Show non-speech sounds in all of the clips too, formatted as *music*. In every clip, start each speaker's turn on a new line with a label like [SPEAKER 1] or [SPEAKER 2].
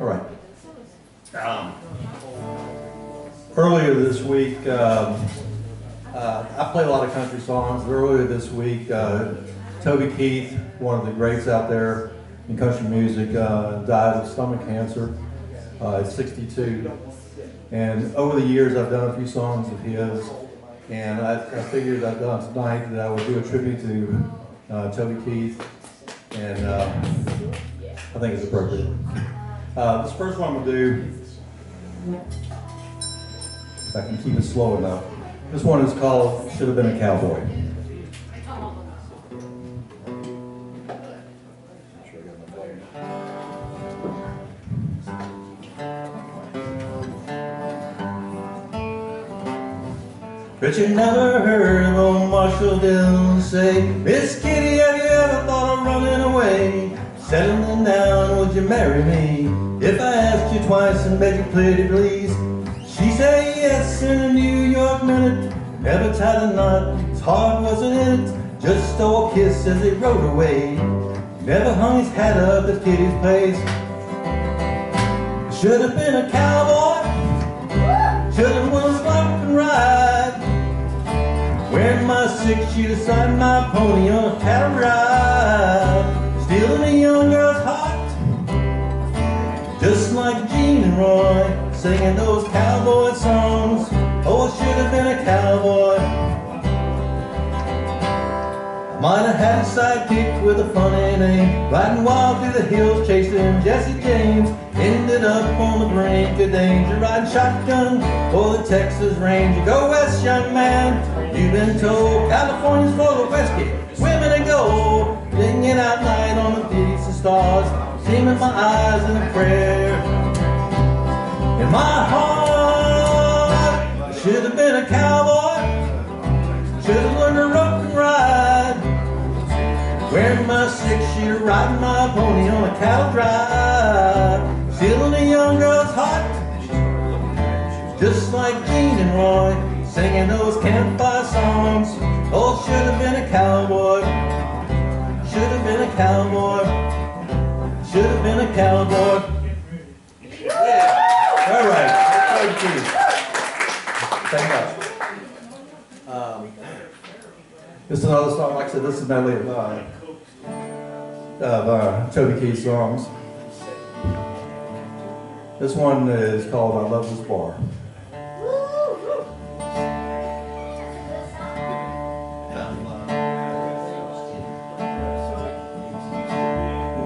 [SPEAKER 1] All right. Um, earlier this week, um, uh, I play a lot of country songs. Earlier this week, uh, Toby Keith, one of the greats out there in country music, uh, died of stomach cancer uh, at 62. And over the years, I've done a few songs of his, and I, I figured I'd done tonight that I would do a tribute to uh, Toby Keith, and uh, I think it's appropriate. Uh, this first one I'm gonna do, if I can keep it slow enough. This one is called "Should Have Been a Cowboy." But you never heard of old Marshall Dillon say, Miss Kitty, have you ever thought of running away? Settling down, would you marry me? If I asked you twice and begged you pretty please, she say yes in a New York minute. Never tied a knot, his heart wasn't in it. Just stole a kiss as he rode away. Never hung his hat up at Kitty's place. Should have been a cowboy. Should have won a rock and ride. Wearing my six shoes beside my pony on a cattle ride. Singing those cowboy songs. Oh, I should have been a cowboy. I Might have had a sidekick with a funny name, riding wild through the hills, chasing Jesse James. Ended up on the brink of danger, riding shotgun for the Texas Ranger. Go west, young man. You've been told California's full of whiskey, women and gold. Singing out night on the beats of stars, seeming my eyes in a prayer. In my heart, should have been a cowboy. Should have learned to rope and ride. Wearing my six-year, riding my pony on a cattle drive. Stealing a young girl's heart. Just like Gene and Roy, singing those campfire songs. Oh, should have been a cowboy. Should have been a cowboy. Should have been a cowboy. All right. Thank you. Thank you. Um, this is another song, like I said, this is medley of, uh, of uh, Toby Keith songs. This one is called I Love This Bar.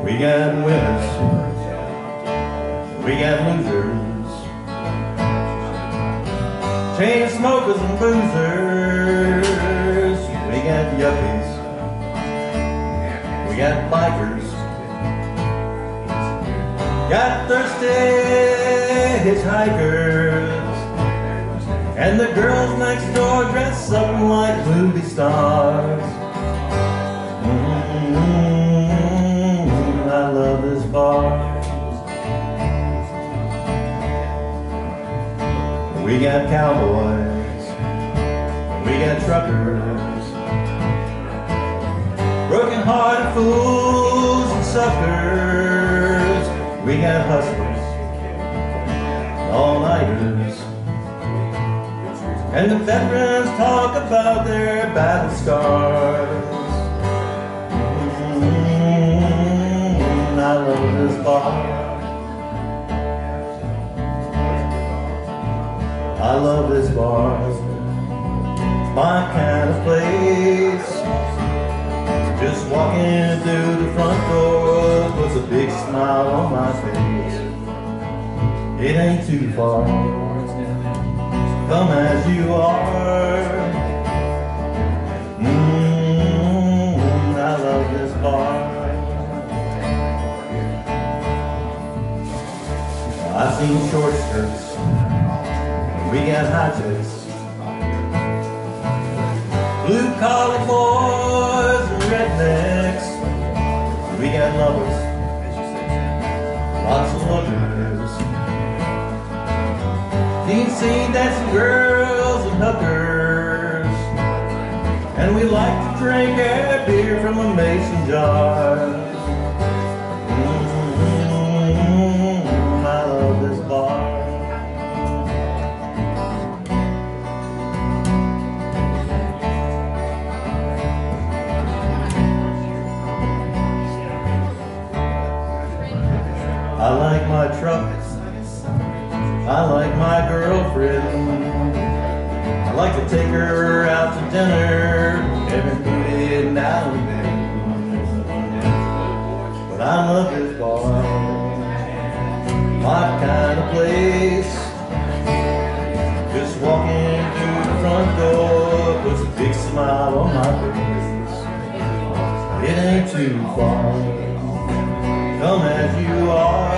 [SPEAKER 1] We got winners, we got losers, chain smokers and boozers. We got yuppies, we got bikers, got thirsty hitchhikers, and the girls next door dress up like movie stars. Mm, I love this bar. We got cowboys, we got truckers, broken hearted fools and suckers. We got hustlers, all nighters, and the veterans talk about their battle scars. Far. Come as you are. Mmm, I love this bar. I've seen short skirts. We got high chicks. Blue collar boys rednecks. We got lovers. Dean that some girls and hookers. And we like to drink our beer from a mason jar. Mm, I love this bar. I like my trumpets. I like my girlfriend. I like to take her out to dinner every now and then. But I love this bar, my kind of place. Just walking through the front door puts a big smile on my face. It ain't too far come as you are.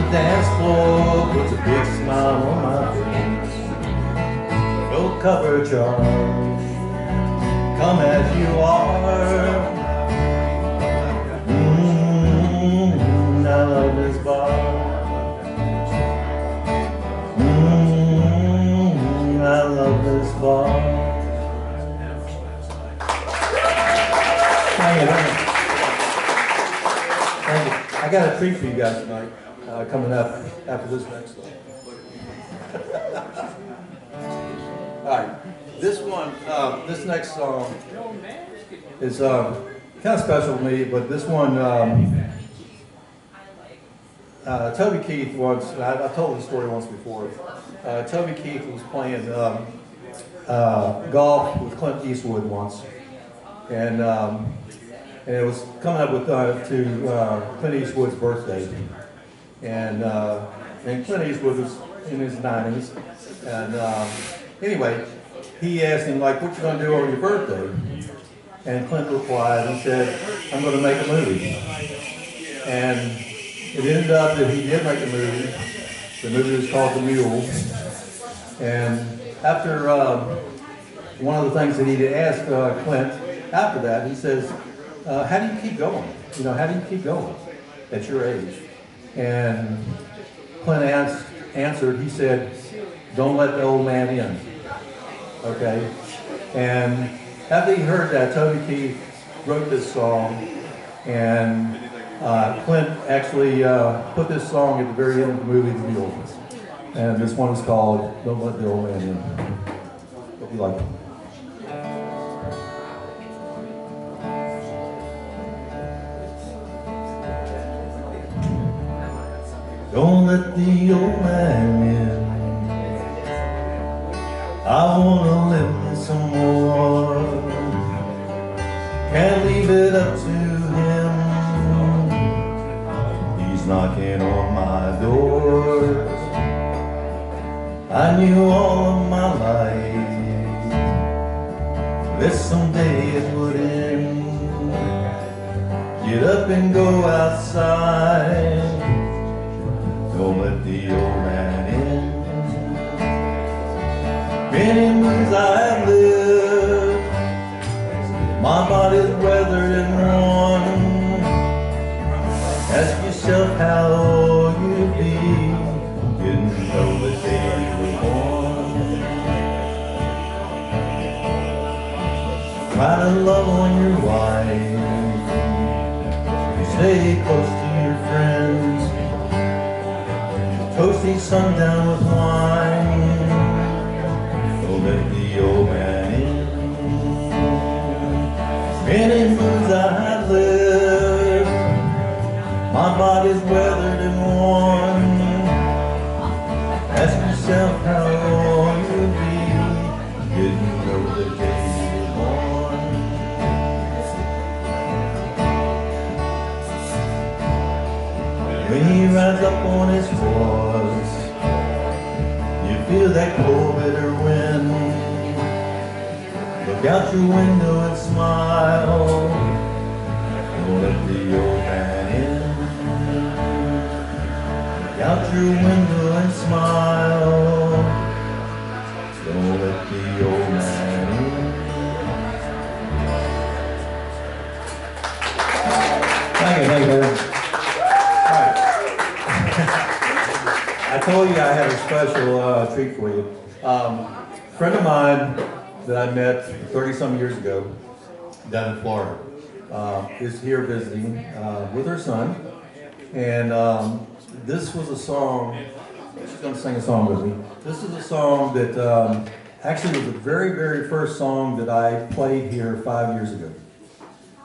[SPEAKER 1] The dance floor puts a big smile on my face. No cover charge, come as you are. I love this bar. Mm, I love this bar. Thank you. Thank you. I got a treat for you guys tonight, uh, coming up after this next song. All right, this one, uh, this next song is um, kind of special to me, but this one. Um, uh, Toby Keith once, I, I, told this story once before. Uh, Toby Keith was playing um, uh, golf with Clint Eastwood once, and um, and it was coming up with uh, to uh, Clint Eastwood's birthday, and uh, and Clint Eastwood was in his 90s, and um, anyway, he asked him like, "What you gonna do on your birthday?" And Clint replied and said, "I'm gonna make a movie," and it ended up that he did make a movie. The movie was called The Mule. And after um, one of the things that he asked uh, Clint after that, he says, uh, how do you keep going? You know, how do you keep going at your age? And Clint ans- answered, he said, don't let the old man in. Okay? And after he heard that, Toby Keith wrote this song and uh, Clint actually uh, put this song at the very end of the movie, The Mule. And this one is called Don't Let the Old Man In. Hope you like it. Don't let the old man in. I wanna live some more. Can't leave it up to him. He's knocking on my door. I knew all of my life that someday it would end. Get up and go outside. Don't let the old man in. Many moons I have lived. My body's weathered and worn. My body's weathered and worn. Ask yourself how long you'll be. Didn't know the day you were born. When he rides up on his horse, you feel that cold bitter wind. Look out your window and smile. Don't let the old out your window and smile. Don't let the old man. Thank you, thank you, All right. *laughs* I told you I had a special uh, treat for you. Um, friend of mine that I met 30 some years ago down in Florida uh, is here visiting uh, with her son And um, this was a song, she's gonna sing a song with me. This is a song that um, actually was the very, very first song that I played here five years ago.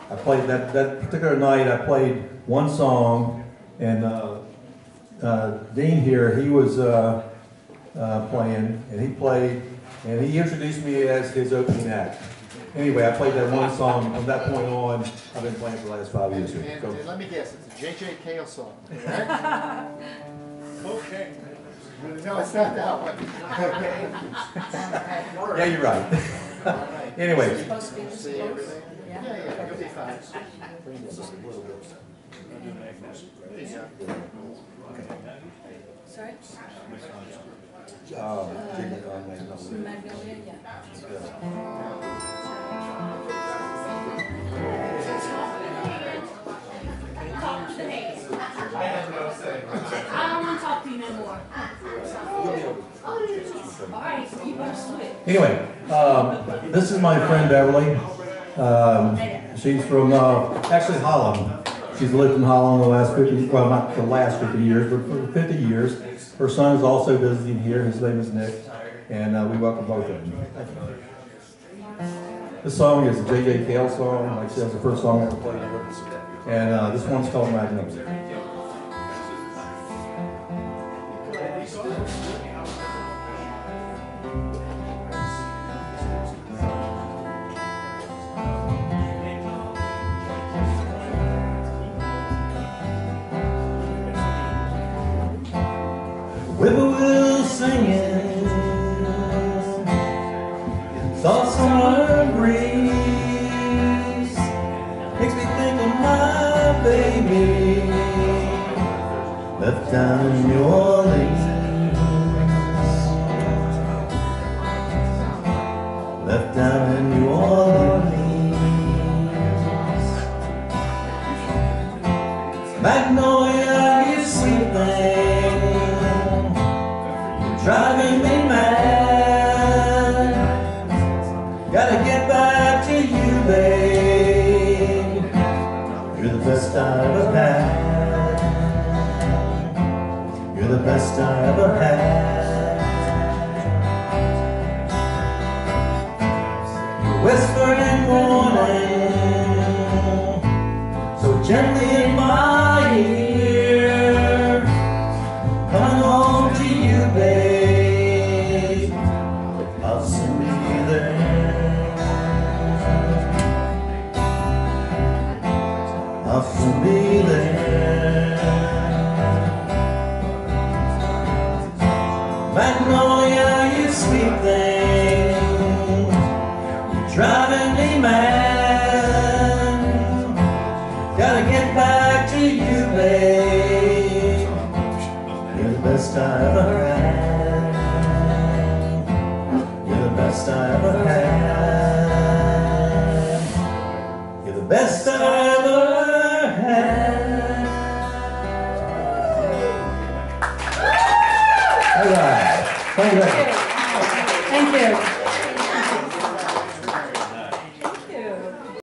[SPEAKER 1] I played that, that particular night, I played one song, and uh, uh, Dean here, he was uh, uh, playing, and he played, and he introduced me as his opening act. Anyway, I played that one song, from that point on, I've been playing for the last five years.
[SPEAKER 2] And,
[SPEAKER 1] So-
[SPEAKER 2] and let me guess, it's a J.J. Cale song, correct? *laughs*
[SPEAKER 3] Okay.
[SPEAKER 2] No, it's not that one. *laughs*
[SPEAKER 1] Yeah, you're right. *laughs* Anyway,
[SPEAKER 4] Supposed to be this
[SPEAKER 2] See
[SPEAKER 4] close?
[SPEAKER 2] everything?
[SPEAKER 4] Yeah.
[SPEAKER 2] Yeah, yeah, you'll be fine. There you go.
[SPEAKER 4] Sorry?
[SPEAKER 1] um, Jiggy, wait, no,
[SPEAKER 4] Magnolia, yeah.
[SPEAKER 1] Anyway, um, this is my friend Beverly. Um, she's from, uh, actually Holland. She's lived in Holland the last fifty, well, not the last fifty years, but for fifty years. Her son is also visiting here. His name is Nick, and, uh, we welcome both of them. This song is a J.J. Cale song. Like I said, it's the first song I ever played. And, uh, this one's called Magnolia. Whippoorwill singing, soft summer breeze makes me think of my baby. Left down in New Orleans, down in New Orleans. Magnolia, thing, you're driving me mad. Gotta get back to you, babe. You're the best I ever had. You're the best I ever had.